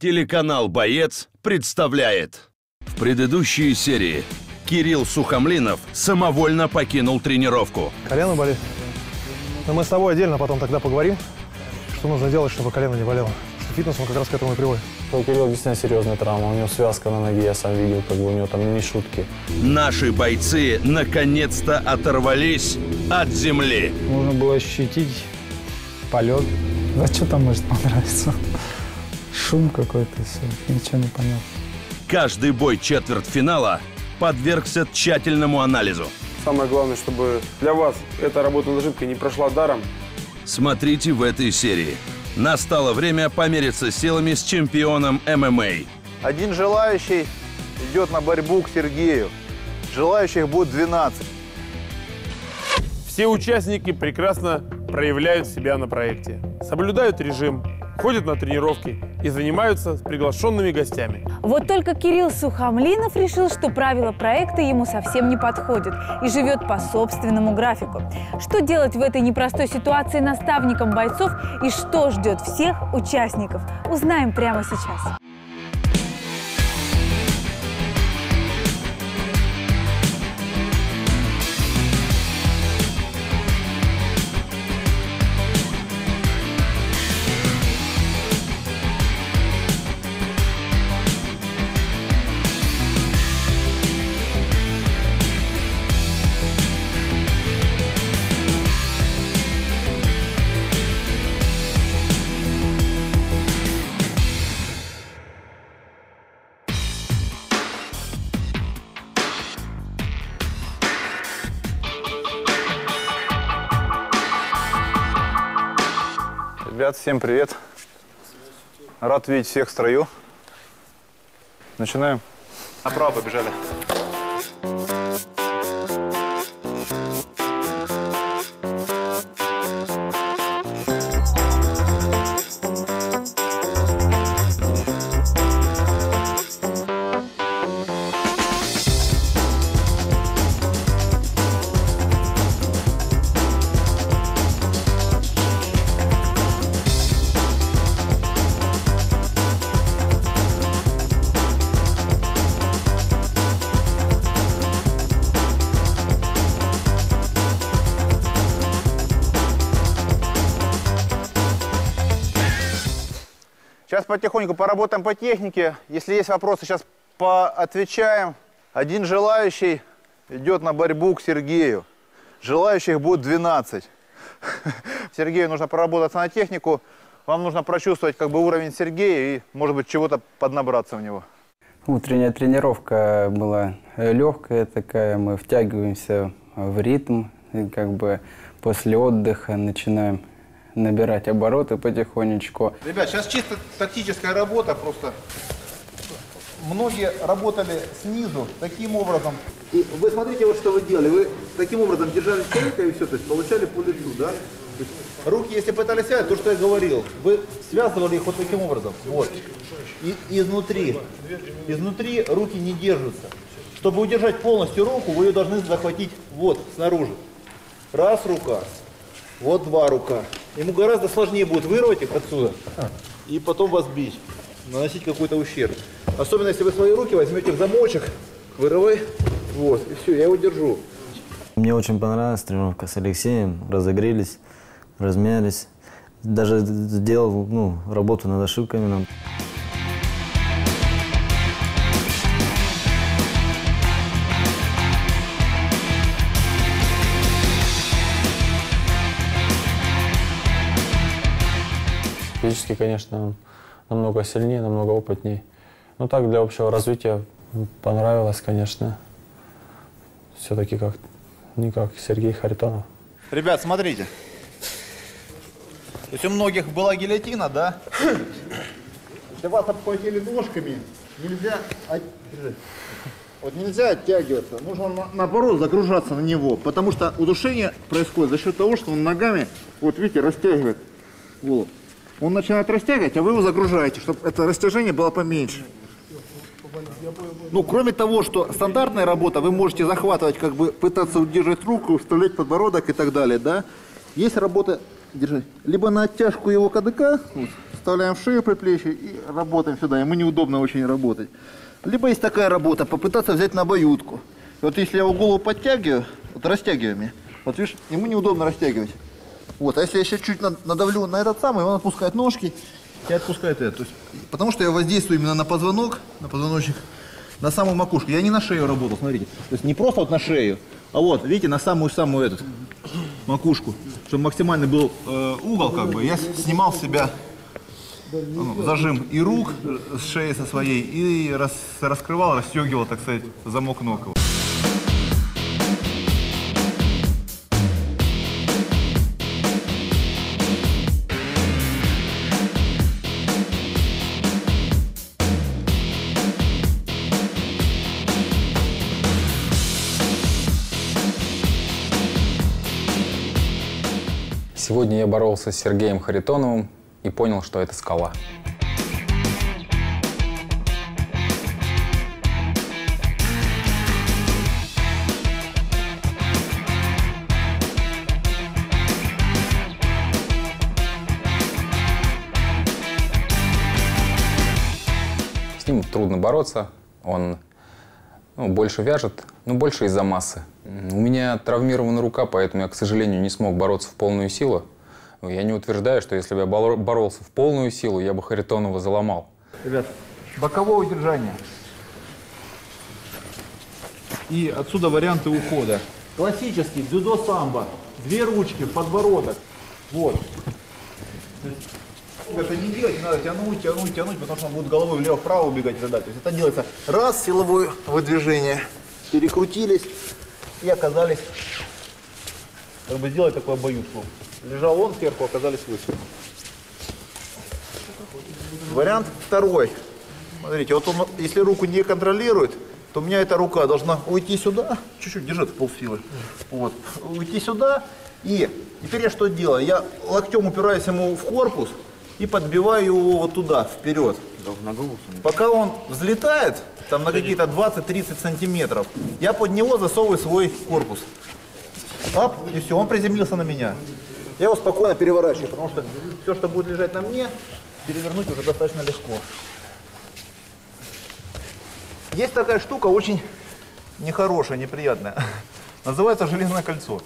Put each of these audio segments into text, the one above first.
Телеканал «Боец» представляет. В предыдущей серии Кирилл Сухомлинов самовольно покинул тренировку. Колено болит. Но мы с тобой отдельно потом тогда поговорим, что нужно делать, чтобы колено не болело. Что фитнес, он как раз к этому и приводит. У Кирилла действительно серьезная травма. У него связка на ноге, я сам видел, как бы у него там не шутки. Наши бойцы наконец-то оторвались от земли. Нужно было ощутить полет. Да что там может понравиться? Шум какой-то, все, ничего не понятно. Каждый бой четвертьфинала подвергся тщательному анализу. Самое главное, чтобы для вас эта работа над ошибкой не прошла даром. Смотрите в этой серии. Настало время помериться силами с чемпионом ММА. Один желающий идет на борьбу к Сергею. Желающих будет 12. Все участники прекрасно проявляют себя на проекте. Соблюдают режим, ходят на тренировки и занимаются с приглашенными гостями. Вот только Кирилл Сухомлинов решил, что правила проекта ему совсем не подходят и живет по собственному графику. Что делать в этой непростой ситуации наставникам бойцов и что ждет всех участников, узнаем прямо сейчас. Всем привет. Рад видеть всех в строю. Начинаем. Направо побежали. Сейчас потихоньку поработаем по технике. Если есть вопросы, сейчас поотвечаем. Один желающий идет на борьбу к Сергею. Желающих будет 12. Сергею нужно проработаться на технику. Вам нужно прочувствовать как бы уровень Сергея и, может быть, чего-то поднабраться в него. Утренняя тренировка была легкая такая, мы втягиваемся в ритм, и как бы после отдыха начинаем набирать обороты потихонечку. Ребят, сейчас чисто тактическая работа просто. Многие работали снизу таким образом. И вы смотрите, вот что вы делали. Вы таким образом держали человека и все, то есть получали по лицу, да? Есть руки, если пытались связать, то, что я говорил, вы связывали их вот таким образом. Вот. И изнутри. Изнутри руки не держатся. Чтобы удержать полностью руку, вы ее должны захватить вот, снаружи. Раз рука, вот два рука. Ему гораздо сложнее будет вырвать их отсюда и потом вас бить, наносить какой-то ущерб. Особенно, если вы свои руки возьмете в замочек, вырывай, вот, и все, я его держу. Мне очень понравилась тренировка с Алексеем. Разогрелись, размялись. Даже сделал ну, работу над ошибками нам. Физически, конечно, он намного сильнее, намного опытнее. Но так, для общего развития понравилось, конечно. Все-таки как, не как Сергей Харитонов. Ребят, смотрите. То есть у многих была гильотина, да? Если вас обхватили ножками, нельзя, от- вот нельзя оттягиваться, нужно на- наоборот загружаться на него, потому что удушение происходит за счет того, что он ногами, вот видите, растягивает голову. Он начинает растягивать, а вы его загружаете, чтобы это растяжение было поменьше. Ну, кроме того, что стандартная работа, вы можете захватывать, как бы пытаться удержать руку, вставлять подбородок и так далее, да? Есть работа, держи, либо на оттяжку его кадыка, вот, Вставляем в шею предплечье и работаем сюда. Ему неудобно очень работать. Либо есть такая работа, попытаться взять на обоюдку. И вот если я его голову подтягиваю, вот растягиваем, вот видишь, ему неудобно растягивать. Вот, а если я сейчас чуть над- надавлю на этот самый, он отпускает ножки и отпускает это. То есть, потому что я воздействую именно на позвонок, на позвоночник, на самую макушку. Я не на шею работал, смотрите. То есть не просто вот на шею, а вот, видите, на самую-самую этот, макушку. Чтобы максимальный был э, угол, как бы, я снимал с себя ну, зажим и рук с шеи со своей, и рас- раскрывал, расстегивал, так сказать, замок ног. Сегодня я боролся с Сергеем Харитоновым и понял, что это скала. С ним трудно бороться, он ну, больше вяжет, но больше из-за массы. У меня травмирована рука, поэтому я, к сожалению, не смог бороться в полную силу. Но Я не утверждаю, что если бы я боро- боролся в полную силу, я бы Харитонова заломал. Ребят, боковое удержание. И отсюда варианты ухода. Классический дзюдо самбо. Две ручки, подбородок. Вот. Это не делать, надо тянуть, тянуть, тянуть, потому что он будет головой влево-вправо убегать далее. То есть это делается раз, силовое выдвижение, перекрутились и оказались, как бы сделать такую обоюдку. Лежал он сверху, оказались вы сверху. Вариант второй. Смотрите, вот он, если руку не контролирует, то у меня эта рука должна уйти сюда, чуть-чуть держит полсилы. Вот, уйти сюда. И теперь я что делаю? Я локтем упираюсь ему в корпус и подбиваю его вот туда, вперед. Пока он взлетает, там на какие-то 20-30 сантиметров, я под него засовываю свой корпус. Ап, и все, он приземлился на меня. Я его спокойно переворачиваю, потому что все, что будет лежать на мне, перевернуть уже достаточно легко. Есть такая штука очень нехорошая, неприятная. Называется железное кольцо.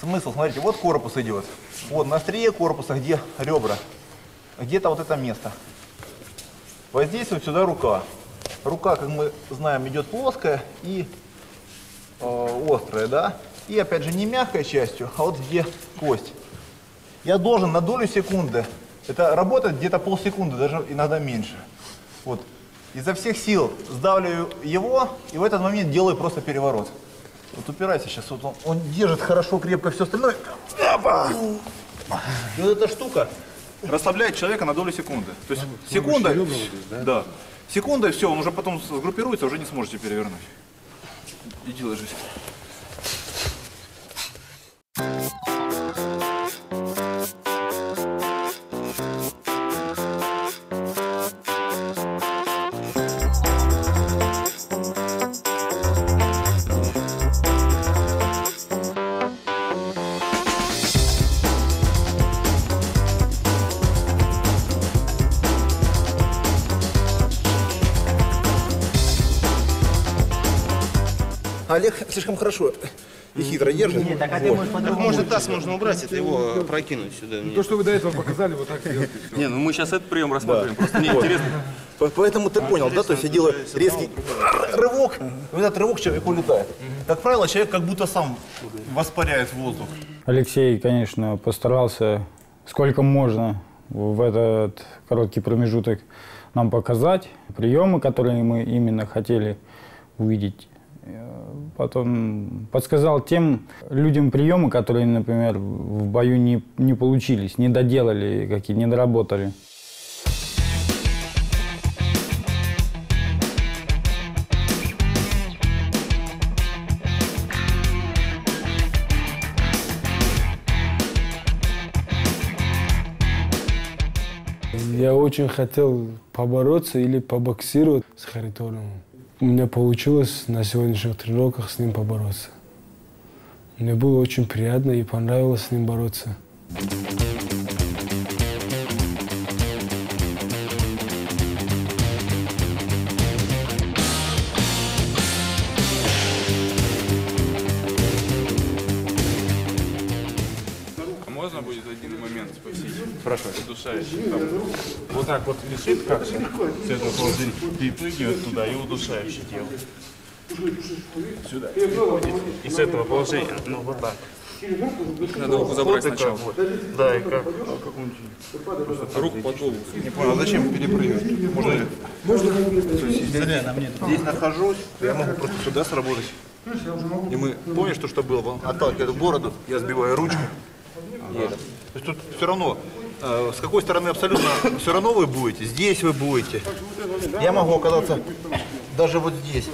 Смысл, смотрите, вот корпус идет. Вот на острие корпуса, где ребра, где-то вот это место. Воздействует сюда рука. Рука, как мы знаем, идет плоская и э, острая, да? И опять же не мягкой частью, а вот где кость. Я должен на долю секунды, это работает где-то полсекунды, даже иногда меньше. Вот. Изо всех сил сдавливаю его, и в этот момент делаю просто переворот. Вот упирайся сейчас, вот он, он держит хорошо, крепко все остальное. Опа! И вот эта штука расслабляет человека на долю секунды. То есть секунда, да? секунда и все, он уже потом сгруппируется, уже не сможете перевернуть. Иди ложись. Олег слишком хорошо и хитро держит. Нет, Так может таз можно убрать, это его прокинуть сюда. То, что вы до этого показали, вот так делать. Не, ну мы сейчас этот прием рассмотрим, просто мне интересно. По- Поэтому ты понял, да? То есть я делаю резкий рывок, и этот рывок человек улетает. Как правило, человек как будто сам воспаряет в воздух. Алексей, конечно, постарался сколько можно в этот короткий промежуток нам показать приемы, которые мы именно хотели увидеть. Потом подсказал тем людям приемы, которые, например, в бою не, не получились, не доделали, какие не доработали. Я очень хотел побороться или побоксировать с Харитоновым у меня получилось на сегодняшних тренировках с ним побороться. Мне было очень приятно и понравилось с ним бороться. А можно будет один момент спросить? Спрашивай. Удушающий. Там вот так вот висит как с этого положения, перепрыгивает туда и удушающий делает. Сюда. И с этого положения, ну вот так. Надо руку забрать Вот сначала. вот. Да, и как, как он Руку по долу. Не понял, а зачем перепрыгивать? Можно ли? Можно. То есть, если я здесь нахожусь, то я могу просто сюда сработать. И мы, помнишь, то, что было? Отталкивает в бороду, я сбиваю ручку. Это. То есть тут все равно, с какой стороны абсолютно все равно вы будете, здесь вы будете. Я могу оказаться даже вот здесь.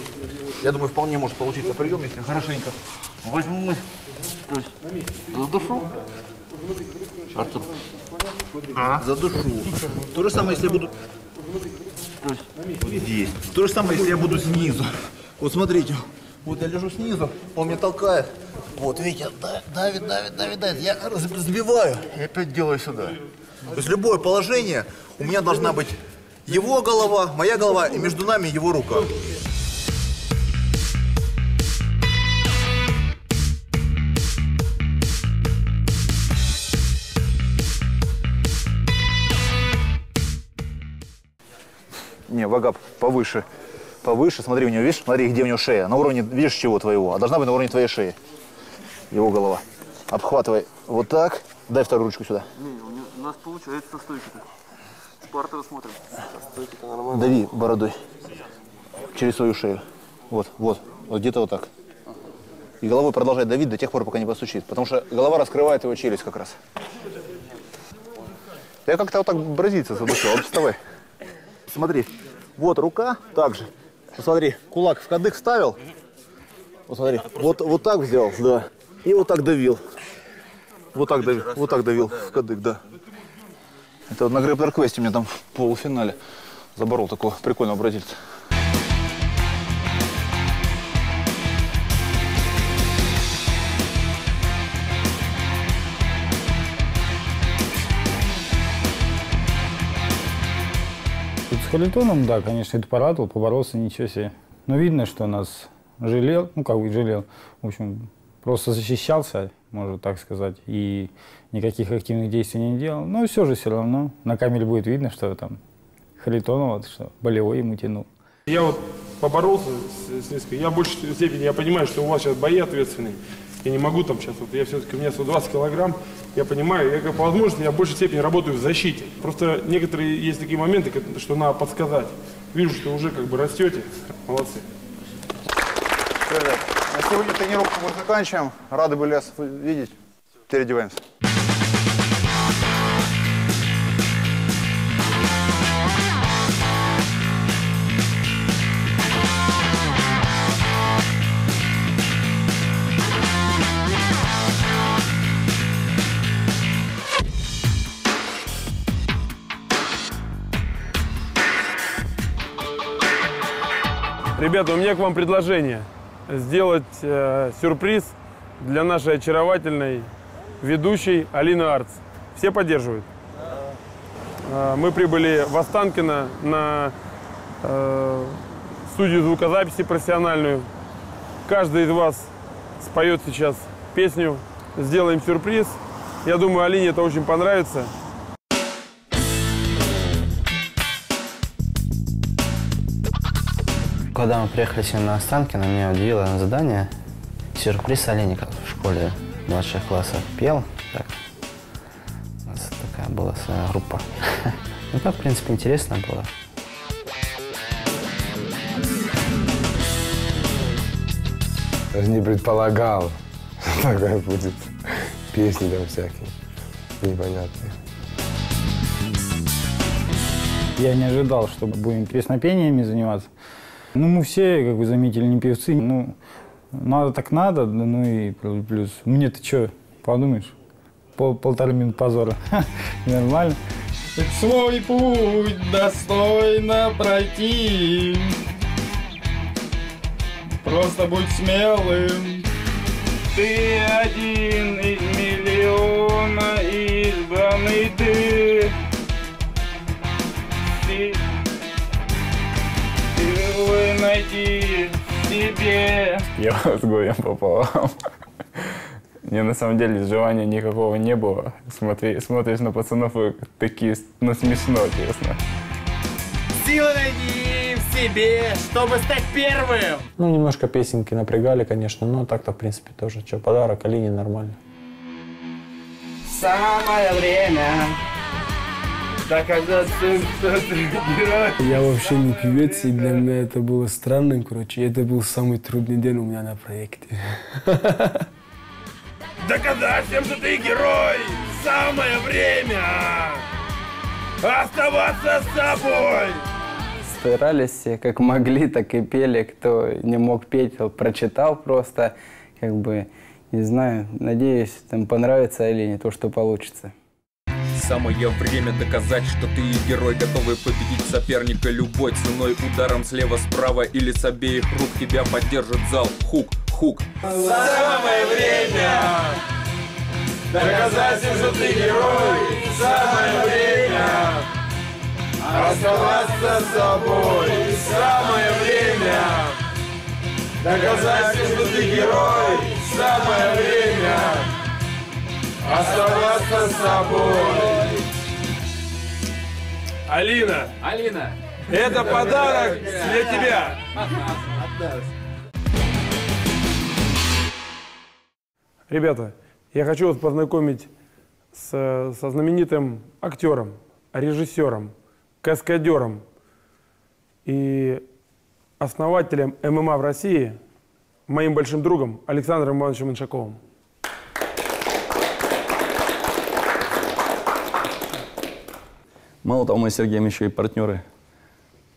Я думаю, вполне может получиться прием, если хорошенько возьму, то есть задушу. Артур. Задушу. То же самое, если я буду то есть, здесь. То же самое, если я буду снизу. Вот смотрите, вот я лежу снизу, он меня толкает. Вот, видите, да- давит, давит, давит, давит. Я раз- сбиваю и опять делаю сюда. То есть любое положение, у меня должна быть его голова, моя голова и между нами его рука. Не, вага повыше. Повыше, смотри, у него, видишь, смотри, где у него шея. На уровне, видишь, чего твоего? А должна быть на уровне твоей шеи. Его голова. Обхватывай вот так. Дай вторую ручку сюда. У нас получается со стойки-то. Спарта рассмотрим. Стойки-то нормально. Дави бородой. Через свою шею. Вот, вот. Вот где-то вот так. И головой продолжай давить до тех пор, пока не постучит. Потому что голова раскрывает его челюсть как раз. Я как-то вот так бразильца задушил. Вот вставай. Смотри. Вот рука. Так же. Посмотри. Кулак в кадык ставил. Вот смотри. Вот, вот так взял, да. И вот так давил. Вот так давил. Вот так давил в кадык, да. Это вот на Грэпплер Квесте меня там в полуфинале заборол такого прикольного бразильца. С да, конечно, это порадовал, поборолся, ничего себе. Но видно, что нас жалел, ну, как бы жалел, в общем, просто защищался, можно так сказать, и никаких активных действий не делал. Но все же все равно на камере будет видно, что там Харитонова, что болевой ему тянул. Я вот поборолся с, с низкой. Я в большей степени, я понимаю, что у вас сейчас бои ответственные. Я не могу там сейчас, вот я все-таки, у меня 120 килограмм, я понимаю, я как по возможности, я в большей степени работаю в защите. Просто некоторые есть такие моменты, что надо подсказать. Вижу, что уже как бы растете. Молодцы. На сегодня тренировку мы заканчиваем. Рады были вас видеть. Переодеваемся. Ребята, у меня к вам предложение. Сделать э, сюрприз для нашей очаровательной ведущей Алины Арц. Все поддерживают? Э, мы прибыли в Останкино на э, студию звукозаписи профессиональную. Каждый из вас споет сейчас песню «Сделаем сюрприз». Я думаю, Алине это очень понравится. Когда мы приехали сегодня на Останкино, меня удивило задание. Сюрприз Олейников в школе младших классов пел. Так. У нас такая была своя группа. Ну так, в принципе, интересно было. Даже не предполагал, что такая будет песни там всякие непонятные. Я не ожидал, что будем песнопениями заниматься. Ну, мы все, как вы заметили, не певцы. Ну, надо так надо, ну и плюс. Мне-то что, подумаешь, пол, полтора минут позора. Нормально. Свой путь достойно пройти. Просто будь смелым. Ты один из миллиона избранный. Ты силы найти в себе. Я с горем пополам. Мне на самом деле желания никакого не было. Смотри, смотришь на пацанов и такие, ну смешно, честно. Силы найди в себе, чтобы стать первым. Ну, немножко песенки напрягали, конечно, но так-то, в принципе, тоже. Что, подарок Алине нормально. Самое время доказать всем, что ты герой. Я вообще не певец, и для меня это было странным, короче. Это был самый трудный день у меня на проекте. Доказать всем, что ты герой! Самое время! Оставаться с собой! Старались все, как могли, так и пели. Кто не мог петь, тот прочитал просто. Как бы, не знаю, надеюсь, там понравится Алине то, что получится. Самое время доказать, что ты герой, готовый победить соперника любой ценой, ударом слева-справа или с обеих рук тебя поддержит зал. Хук, хук. Самое время доказать что ты герой. Самое время оставаться собой. Самое время доказать что ты герой. Самое время оставаться собой. Алина, Алина, это подарок для тебя. Ребята, я хочу вас познакомить с, со знаменитым актером, режиссером, каскадером и основателем ММА в России, моим большим другом Александром Ивановичем Иншаковым. Мало того, мы с Сергеем еще и партнеры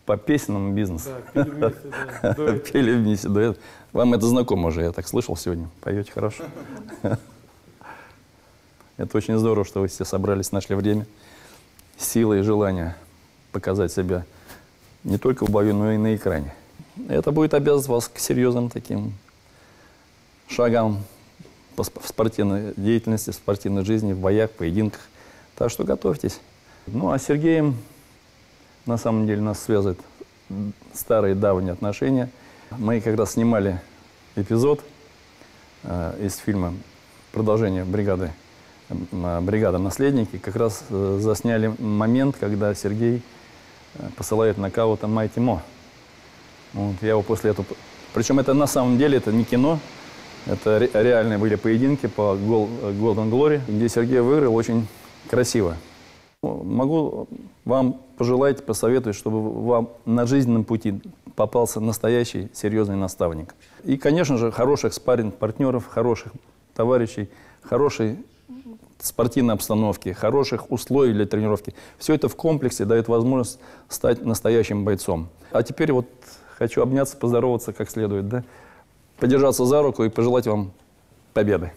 по песенному бизнесу. Да, пели вместе, да, дуэт. Пели вместе, дуэт. Вам это знакомо уже, я так слышал сегодня. Поете хорошо. Это очень здорово, что вы все собрались, нашли время, силы и желание показать себя не только в бою, но и на экране. Это будет обязывать вас к серьезным таким шагам в спортивной деятельности, в спортивной жизни, в боях, поединках. Так что готовьтесь. Ну, а с Сергеем, на самом деле, нас связывают старые давние отношения. Мы как раз снимали эпизод э, из фильма «Продолжение бригады», э, «Бригада наследники». Как раз э, засняли момент, когда Сергей э, посылает нокаута Майти Мо. Вот, я его после этого... Причем это на самом деле это не кино, это ре- реальные были поединки по Гол- Golden Glory, где Сергей выиграл очень красиво. Могу вам пожелать, посоветовать, чтобы вам на жизненном пути попался настоящий серьезный наставник. И, конечно же, хороших спарринг-партнеров, хороших товарищей, хорошей спортивной обстановки, хороших условий для тренировки. Все это в комплексе дает возможность стать настоящим бойцом. А теперь вот хочу обняться, поздороваться как следует, да? Подержаться за руку и пожелать вам победы.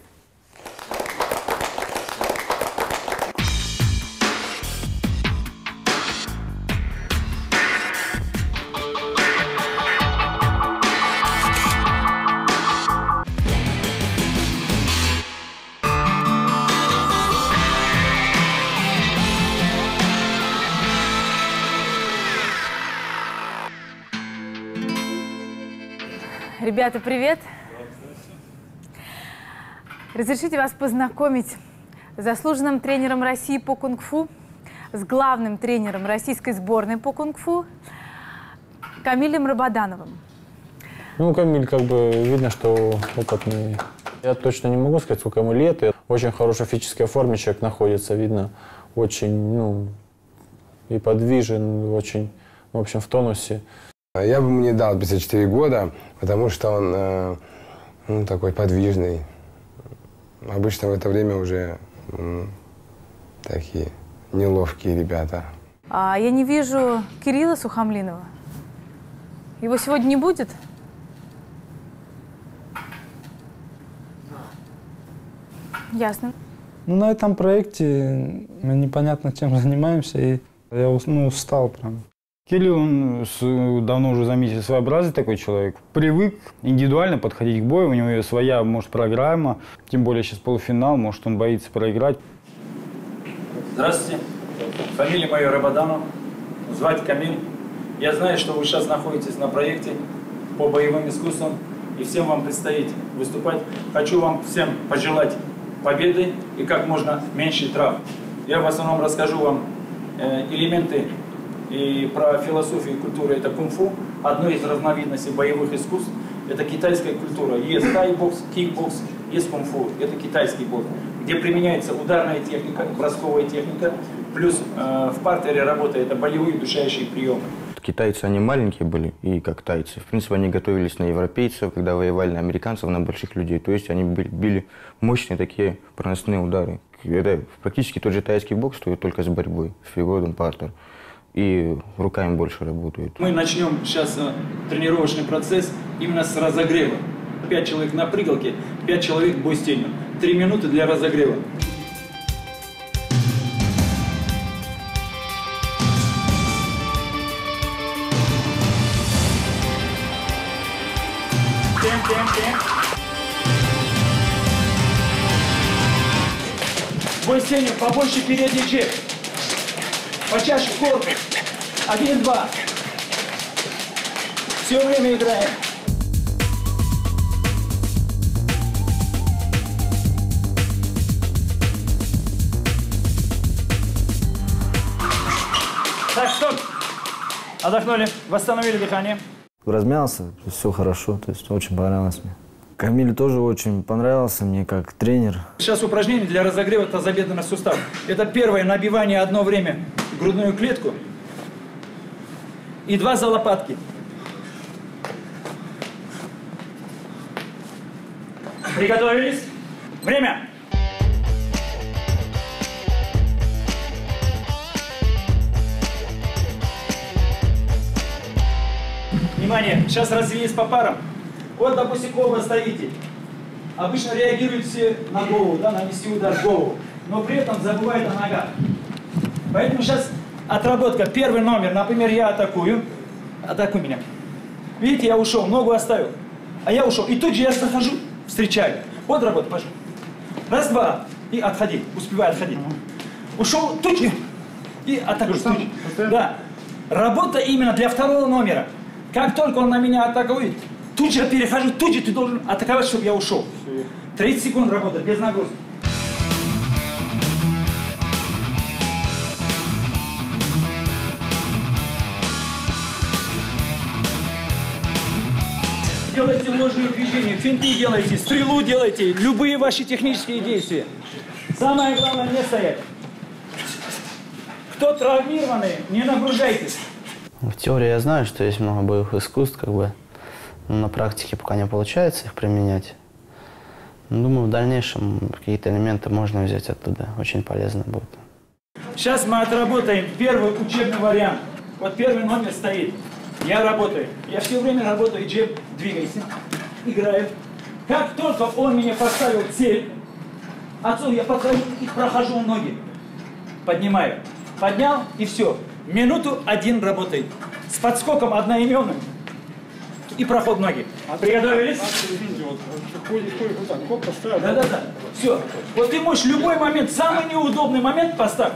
Ребята, привет! Разрешите вас познакомить с заслуженным тренером России по кунг-фу, с главным тренером российской сборной по кунг-фу Камилем Рабадановым. Ну, Камиль, как бы, видно, что опытный. Я точно не могу сказать, сколько ему лет. Очень хорошей физической форме человек находится, видно. Очень, ну, и подвижен, очень, в общем, в тонусе. Я бы ему не дал 54 года, потому что он э, ну, такой подвижный. Обычно в это время уже м, такие неловкие ребята. А я не вижу Кирилла Сухомлинова. Его сегодня не будет? Ясно. Ну, на этом проекте мы непонятно чем занимаемся, и я ну, устал прям. Келли, он давно уже заметил своеобразный такой человек. Привык индивидуально подходить к бою, у него своя, может, программа, тем более сейчас полуфинал, может, он боится проиграть. Здравствуйте. Фамилия моя Рабаданов. Звать Камиль. Я знаю, что вы сейчас находитесь на проекте по боевым искусствам, и всем вам предстоит выступать. Хочу вам всем пожелать победы и как можно меньше травм. Я в основном расскажу вам э, элементы и про философию и культуру. Это кунг-фу, одно из разновидностей боевых искусств. Это китайская культура. Есть тай-бокс, кик-бокс, есть кунг-фу. Это китайский бокс, где применяется ударная техника, бросковая техника, плюс э, в партере работает это болевые душающие приемы. Китайцы, они маленькие были, и как тайцы. В принципе, они готовились на европейцев, когда воевали на американцев, на больших людей. То есть они били, били мощные такие проносные удары. Это практически тот же тайский бокс, только с борьбой, с фигурным партер. И руками больше работают. Мы начнем сейчас э, тренировочный процесс именно с разогрева. Пять человек на прыгалке, пять человек бой с тенью. Три минуты для разогрева. Бой с тенью, побольше передний чек. Почаще корпус. Один, два. Все время играем. Так, стоп. Отдохнули, восстановили дыхание. Размялся, все хорошо, то есть очень понравилось мне. Камиль тоже очень понравился мне как тренер. Сейчас упражнение для разогрева тазобедренных суставов. Это первое набивание одно время грудную клетку и два за лопатки. Приготовились? Время! Внимание, сейчас развились по парам. Вот, допустим, оба стоите. Обычно реагируют все на голову, да, нанести удар в голову. Но при этом забывает о ногах. Поэтому сейчас отработка. Первый номер, например, я атакую. Атакуй меня. Видите, я ушел, ногу оставил. А я ушел. И тут же я захожу, встречаю. Вот работа, пошел. Раз, два. И отходи. Успевай отходить. Ушел, тут же. И. Тут же. Да. Работа именно для второго номера. Как только он на меня атакует, тут же я перехожу, тут же ты должен атаковать, чтобы я ушел. 30 секунд работать, без нагрузки. Делайте ложные движения, финты делайте, стрелу делайте, любые ваши технические действия. Самое главное не стоять. Кто травмированный, не нагружайтесь. В теории я знаю, что есть много боевых искусств, как бы, но на практике пока не получается их применять. Но думаю, в дальнейшем какие-то элементы можно взять оттуда. Очень полезно будет. Сейчас мы отработаем первый учебный вариант. Вот первый номер стоит. Я работаю. Я все время работаю, джеб, двигайся, играю. Как только он мне поставил цель, отцу я подхожу и прохожу ноги. Поднимаю. Поднял и все. Минуту один работает. С подскоком одноименным. И проход ноги. Приготовились? Да-да-да. Все. Вот ты можешь любой момент, самый неудобный момент поставь.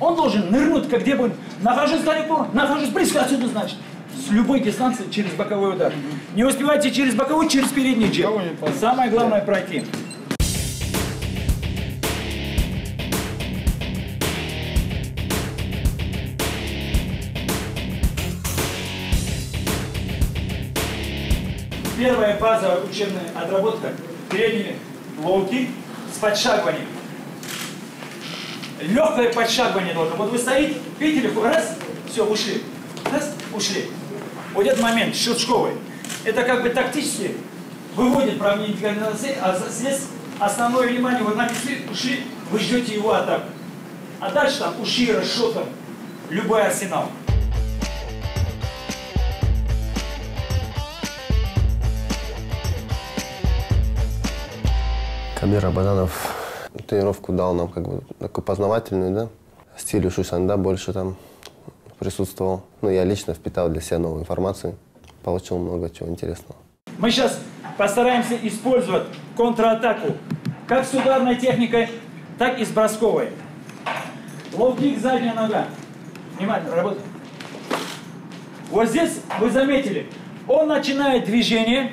Он должен нырнуть, как где бы нахожусь далеко, нахожусь близко, отсюда значит. С любой дистанции через боковой удар. Не успевайте через боковой, через передний джеб. Самое главное пройти. Первая базовая учебная отработка. Передние лоуки с подшагиванием. Легкое подшагивание должно. Вот вы стоите, видите раз, все, ушли. Раз, ушли. Вот этот момент щелчковый. Это как бы тактически выводит правильно цель, а здесь основное внимание, вот написали, ушли, вы ждете его атаку. А дальше там уши, расшотом, любой арсенал. Кабир Абаданов тренировку дал нам как бы такую познавательную, да. Стиль Шусанда больше там присутствовал. Ну, я лично впитал для себя новую информацию, получил много чего интересного. Мы сейчас постараемся использовать контратаку как с ударной техникой, так и с бросковой. Лоу-кик, задняя нога. Внимательно, работаем. Вот здесь вы заметили, он начинает движение.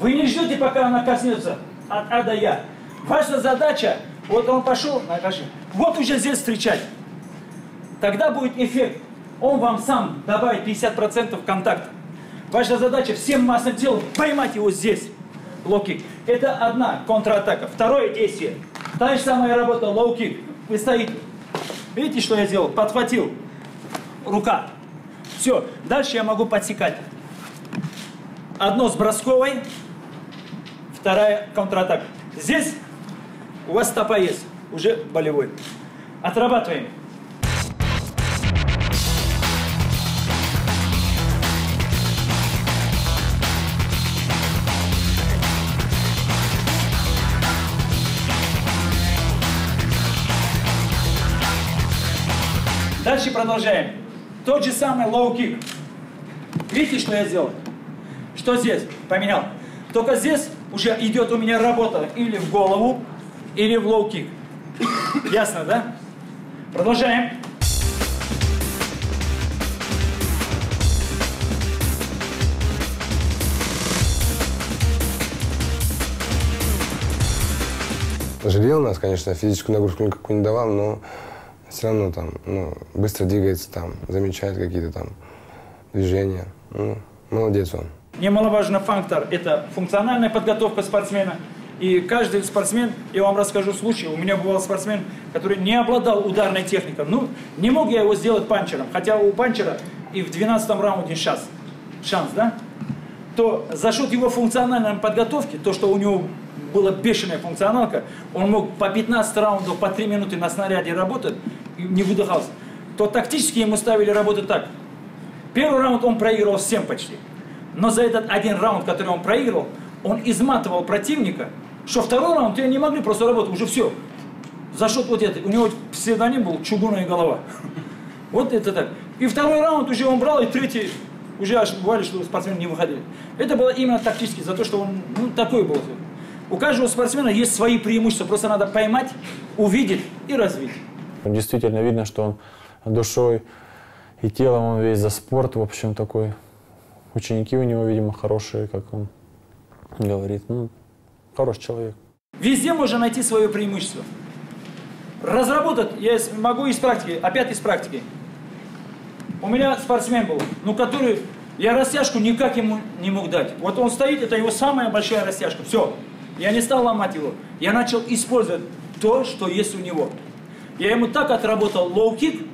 Вы не ждете, пока она коснется от А до Я. Ваша задача, вот он пошел, накажи, вот уже здесь встречать. Тогда будет эффект. Он вам сам добавит 50% контакта. Ваша задача всем массным телом поймать его здесь. Лоу-кик. Это одна контратака. Второе действие. Та же самая работа, лоу-кик. Вы стоите. Видите, что я сделал? Подхватил. Рука. Все. Дальше я могу подсекать. Одно с бросковой, вторая контратака. Здесь у вас стопа есть, уже болевой. Отрабатываем. Дальше продолжаем. Тот же самый лоу-кик. Видите, что я сделал? Что здесь? Поменял. Только здесь уже идет у меня работа или в голову, или в лоу-кик. Ясно, да? Продолжаем. Жалел нас, конечно, физическую нагрузку никакую не давал, но все равно там, ну, быстро двигается там, замечает какие-то там движения. Ну, молодец он. Немаловажный фактор – это функциональная подготовка спортсмена. И каждый спортсмен, я вам расскажу случай, у меня бывал спортсмен, который не обладал ударной техникой. Ну, не мог я его сделать панчером, хотя у панчера и в 12 раунде шанс, шанс, да? То за счет его функциональной подготовки, то, что у него была бешеная функционалка, он мог по 15 раундов, по 3 минуты на снаряде работать, и не выдыхался, то тактически ему ставили работать так. Первый раунд он проигрывал всем почти. Но за этот один раунд, который он проигрывал, он изматывал противника, что второй раунд те не могли просто работать, уже все. За счет вот этой. У него псевдоним был «Чугунная голова». Вот это так. И второй раунд уже он брал, и третий уже аж бывали, что спортсмены не выходили. Это было именно тактически, за то, что он ну, такой был. У каждого спортсмена есть свои преимущества, просто надо поймать, увидеть и развить. Действительно видно, что он душой и телом он весь за спорт, в общем, такой. Ученики у него, видимо, хорошие, как он говорит. Ну, хороший человек. Везде можно найти свое преимущество. Разработать я могу из практики, опять из практики. У меня спортсмен был, ну, который, я растяжку никак ему не мог дать. Вот он стоит, это его самая большая растяжка. Все. Я не стал ломать его. Я начал использовать то, что есть у него. Я ему так отработал лоу-кик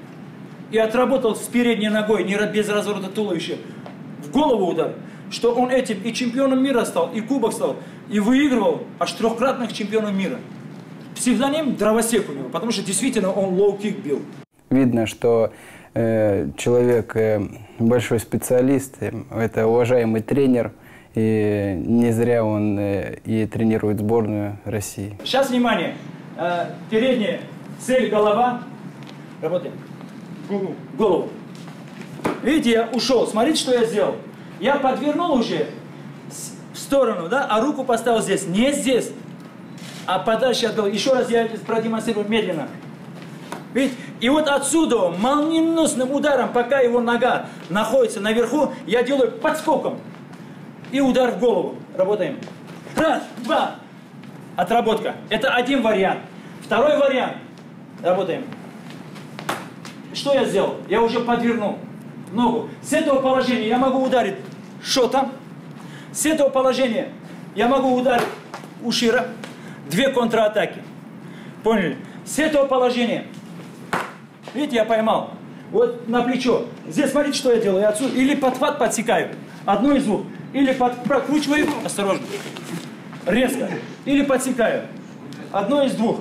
и отработал с передней ногой, не без разворота туловища, в голову удар, что он этим и чемпионом мира стал, и кубок стал, и выигрывал аж трехкратных чемпионов мира. Псевдоним Дровосек у него, потому что действительно он лоу-кик бил. Видно, что э, человек э, большой специалист, э, это уважаемый тренер, и не зря он э, и тренирует сборную России. Сейчас внимание, э, передняя цель голова, работаем, голову. голову. Видите, я ушел, смотрите, что я сделал. Я подвернул уже в сторону, да, а руку поставил здесь, не здесь, а подальше от головы. Еще раз я продемонстрирую медленно. Видите? И вот отсюда молниеносным ударом, пока его нога находится наверху, я делаю подскоком. И удар в голову. Работаем. Раз, два. Отработка. Это один вариант. Второй вариант. Работаем. Что я сделал? Я уже подвернул ногу. С этого положения я могу ударить шотом. С этого положения я могу ударить ушира. Две контратаки. Поняли? С этого положения. Видите, я поймал. Вот на плечо. Здесь смотрите, что я делаю. Я отсюда или подхват подсекаю. Одно из двух. Или под, прокручиваю. Осторожно. Резко. Или подсекаю. Одно из двух.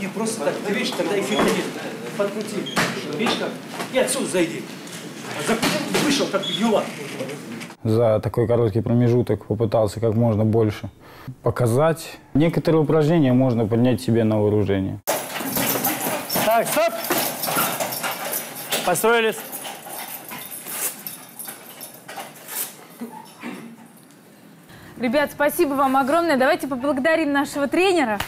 Не просто так, ты видишь, тогда нет. Подкрути. Видишь как? И отсюда зайди. Вышел, как юла. За такой короткий промежуток попытался как можно больше показать. Некоторые упражнения можно поднять себе на вооружение. Так, стоп! Построились. Ребят, спасибо вам огромное. Давайте поблагодарим нашего тренера.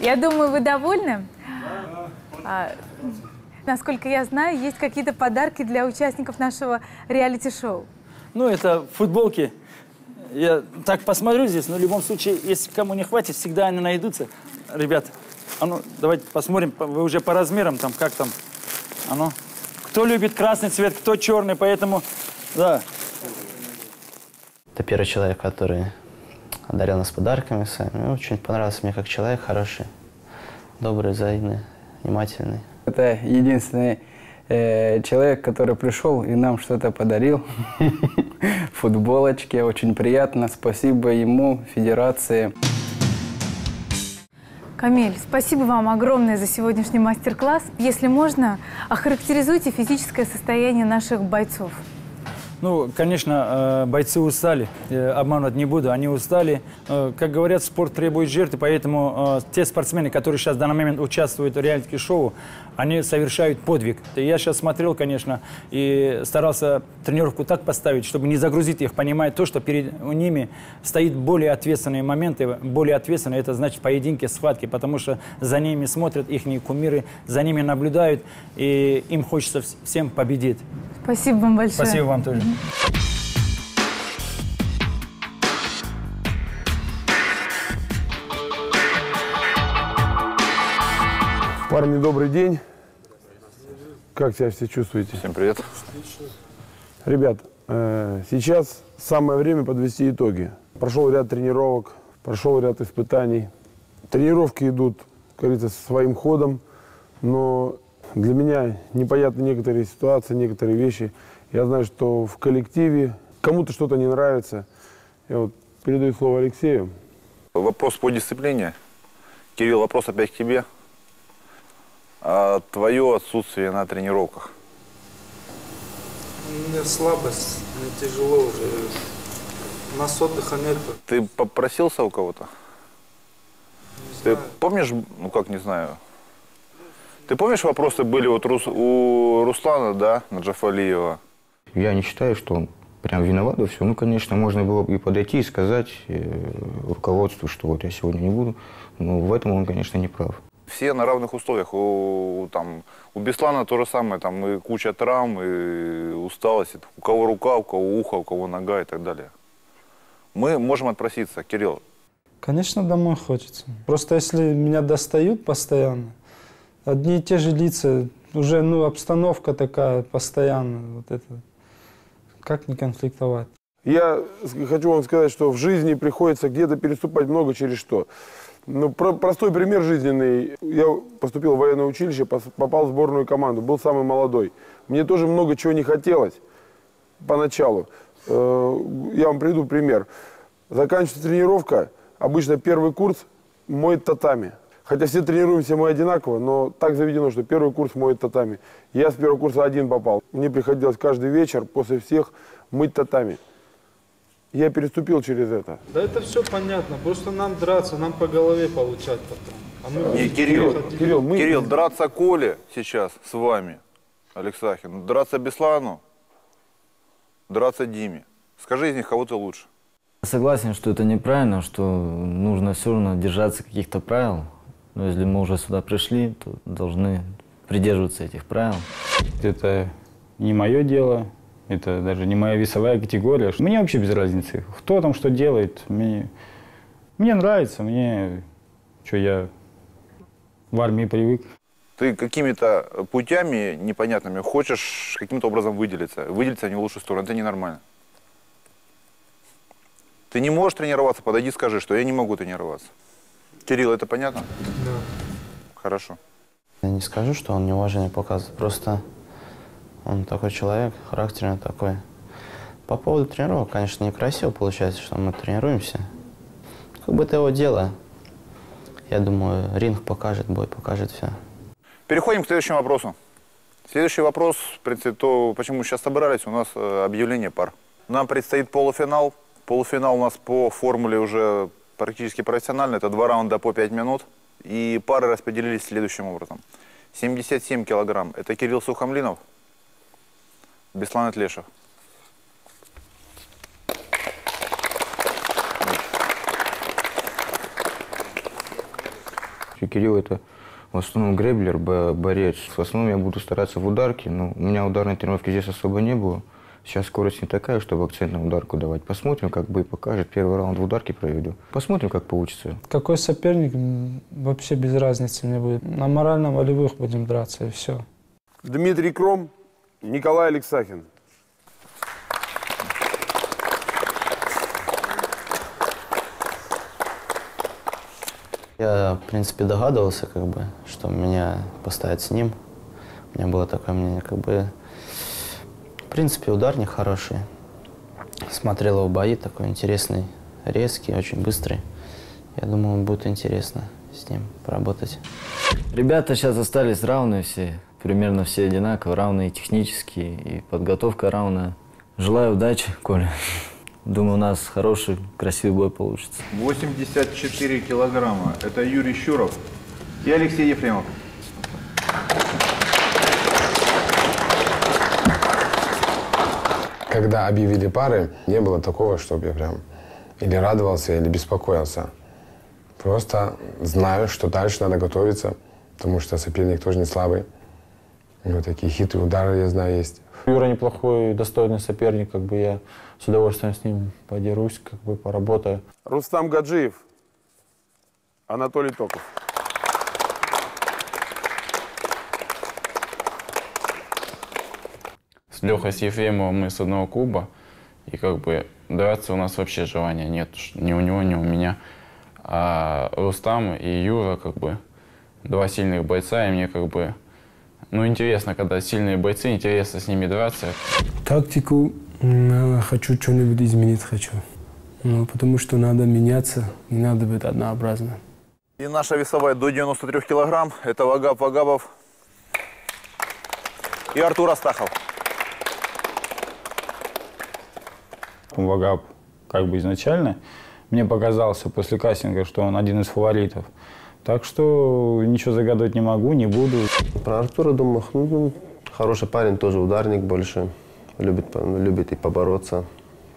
Я думаю, вы довольны? А, насколько я знаю, есть какие-то подарки для участников нашего реалити-шоу. Ну, это футболки. Я так посмотрю здесь, но в любом случае, если кому не хватит, всегда они найдутся. Ребят, а ну, давайте посмотрим, вы уже по размерам там, как там. А ну, кто любит красный цвет, кто черный, поэтому, да. Это первый человек, который одарил нас подарками сами. Очень понравился мне как человек хороший, добрый, взаимный, внимательный. Это единственный э, человек, который пришел и нам что-то подарил. Футболочки, очень приятно. Спасибо ему, федерации. Камиль, спасибо вам огромное за сегодняшний мастер-класс. Если можно, охарактеризуйте физическое состояние наших бойцов. Ну, конечно, э, бойцы устали, э, обманывать не буду, они устали. Э, Как говорят, спорт требует жертвы, поэтому те спортсмены, которые сейчас в данный момент участвуют в реалити-шоу, они совершают подвиг. Я сейчас смотрел, конечно, и старался тренировку так поставить, чтобы не загрузить их, понимая то, что перед ними стоит более ответственные моменты. Более ответственные – это значит поединки, схватки, потому что за ними смотрят их кумиры, за ними наблюдают, и им хочется вс- всем победить. Спасибо вам большое. Спасибо вам тоже. Парни, добрый день. Как себя все чувствуете? Всем привет. Ребят, э, сейчас самое время подвести итоги. Прошел ряд тренировок, прошел ряд испытаний. Тренировки идут, как говорится, своим ходом, но для меня непонятны некоторые ситуации, некоторые вещи. Я знаю, что в коллективе кому-то что-то не нравится. Я вот передаю слово Алексею. Вопрос по дисциплине. Кирилл, вопрос опять к тебе. А твое отсутствие на тренировках. У меня слабость, мне тяжело уже. У нас отдыха нет. Ты попросился у кого-то? Ты помнишь, ну как не знаю, ты помнишь вопросы были вот Рус- у Руслана, да, Наджафалиева? Я не считаю, что он прям виноват во всем. Ну, конечно, можно было бы и подойти и сказать э, руководству, что вот я сегодня не буду. Но в этом он, конечно, не прав. Все на равных условиях. У, там, у Беслана то же самое, там и куча травм, и усталость. У кого рука, у кого ухо, у кого нога и так далее. Мы можем отпроситься. Кирилл, Конечно, домой хочется. Просто если меня достают постоянно, одни и те же лица, уже ну, обстановка такая постоянно, вот это, как не конфликтовать? Я хочу вам сказать, что в жизни приходится где-то переступать много через что. Ну, про- простой пример жизненный. Я поступил в военное училище, попал в сборную команду, был самый молодой. Мне тоже много чего не хотелось поначалу. Э, Я вам приведу пример. Заканчивается тренировка, обычно первый курс моет татами. Хотя все тренируемся мы одинаково, но так заведено, что первый курс моет татами. Я с первого курса один попал. Мне приходилось каждый вечер после всех мыть татами. Я переступил через это. Да это все понятно, просто нам драться, нам по голове получать потом. А мы Не, Кирилл, хотим- Кирилл, Кирилл, драться Коле сейчас с вами, Алексахин, драться Беслану, драться Диме. Скажи из них, кого ты лучше. Согласен, что это неправильно, что нужно все равно держаться каких-то правил. Но если мы уже сюда пришли, то должны придерживаться этих правил. Это не мое дело, это даже не моя весовая категория. Мне вообще без разницы, кто там что делает. Мне, мне нравится, мне, что я в армии привык. Ты какими-то путями непонятными хочешь каким-то образом выделиться. Выделиться не в лучшую сторону, это ненормально. Ты не можешь тренироваться, подойди, скажи, что я не могу тренироваться. Кирилл, это понятно? Да. Хорошо. Я не скажу, что он неуважение показывает, просто он такой человек, характерный такой. По поводу тренировок, конечно, некрасиво получается, что мы тренируемся. Как бы это его дело. Я думаю, ринг покажет, бой покажет все. Переходим к следующему вопросу. Следующий вопрос, в принципе, то, почему мы сейчас собрались, у нас э, объявление пар. Нам предстоит полуфинал. Полуфинал у нас по формуле уже практически профессионально. Это два раунда по 5 минут. И пары распределились следующим образом. 77 килограмм. Это Кирилл Сухомлинов, Беслан Атлешев. Кирилл это в основном греблер, бо- борец. В основном я буду стараться в ударке, но у меня ударной тренировки здесь особо не было. Сейчас скорость не такая, чтобы акцент на ударку давать. Посмотрим, как бой покажет. Первый раунд в ударке проведу. Посмотрим, как получится. Какой соперник, вообще без разницы мне будет. На морально-волевых будем драться, и все. Дмитрий Кром, Николай Алексахин. Я, в принципе, догадывался, как бы, что меня поставят с ним. У меня было такое мнение, как бы, принципе, ударник хороший. Смотрел его бои, такой интересный, резкий, очень быстрый. Я думаю, будет интересно с ним поработать. Ребята сейчас остались равные все, примерно все одинаково, равные технически, и подготовка равная. Желаю удачи, Коля. Думаю, у нас хороший, красивый бой получится. 84 килограмма. Это Юрий Щуров и Алексей Ефремов. Когда объявили пары, не было такого, чтобы я прям или радовался, или беспокоился. Просто знаю, что дальше надо готовиться, потому что соперник тоже не слабый. У него такие хитрые удары, я знаю, есть. Юра неплохой, достойный соперник, как бы я с удовольствием с ним подерусь, как бы поработаю. Рустам Гаджиев, Анатолий Токов. С Лехой с Ефремовым мы с одного клуба. И как бы драться у нас вообще желания нет. Ни у него, ни у меня. А Рустам и Юра как бы два сильных бойца. И мне как бы ну, интересно, когда сильные бойцы, интересно с ними драться. Тактику м, хочу что-нибудь изменить хочу. Ну, потому что надо меняться, не надо быть однообразно. И наша весовая до 93 килограмм. Это Вагаб Вагабов и Артур Астахов. Вагаб как бы изначально мне показался после кастинга, что он один из фаворитов. Так что ничего загадывать не могу, не буду. Про Артура думаю, ну, хороший парень, тоже ударник больше. Любит, любит и побороться.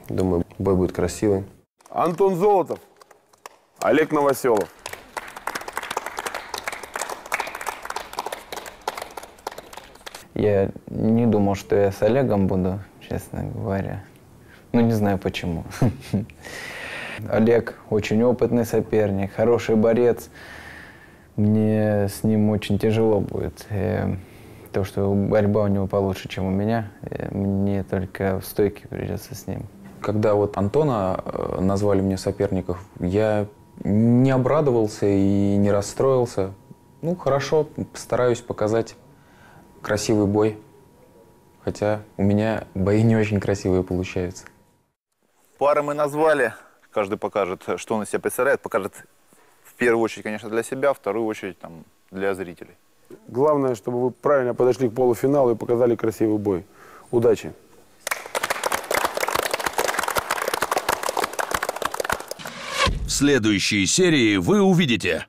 Думаю, бой будет красивый. Антон Золотов, Олег Новоселов. Я не думал, что я с Олегом буду, честно говоря. Ну, не знаю почему. Олег очень опытный соперник, хороший борец. Мне с ним очень тяжело будет. Э, То, что борьба у него получше, чем у меня, э, мне только в стойке придется с ним. Когда вот Антона э, назвали мне соперников, я не обрадовался и не расстроился. Ну, хорошо, постараюсь показать красивый бой. Хотя у меня бои не очень красивые получаются. Пары мы назвали. Каждый покажет, что он из себя представляет. Покажет в первую очередь, конечно, для себя, в вторую очередь там, для зрителей. Главное, чтобы вы правильно подошли к полуфиналу и показали красивый бой. Удачи! В следующей серии вы увидите